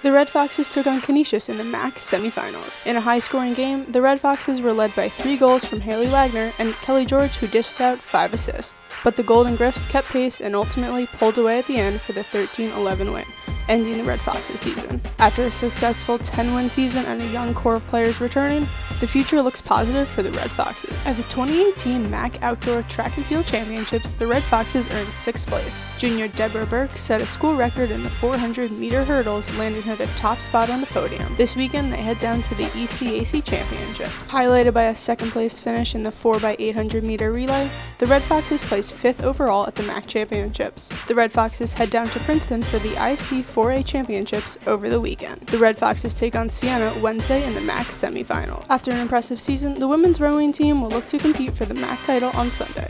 The Red Foxes took on Canisius in the MAAC semifinals. In a high scoring game, the Red Foxes were led by three goals from Haley Wagner and Kelly George, who dished out five assists. But the Golden Griffs kept pace and ultimately pulled away at the end for the 13 11 win ending the Red Foxes season. After a successful 10 win season and a young core of players returning, the future looks positive for the Red Foxes. At the 2018 MAAC Outdoor Track and Field Championships, the Red Foxes earned sixth place. Junior Deborah Burke set a school record in the 400 meter hurdles, landing her the top spot on the podium. This weekend, they head down to the ECAC Championships. Highlighted by a second place finish in the 4x800 meter relay, the Red Foxes placed fifth overall at the MAAC Championships. The Red Foxes head down to Princeton for the IC 4A Championships over the weekend. The Red Foxes take on Siena Wednesday in the MAAC semifinal. After an impressive season, the women's rowing team will look to compete for the MAAC title on Sunday.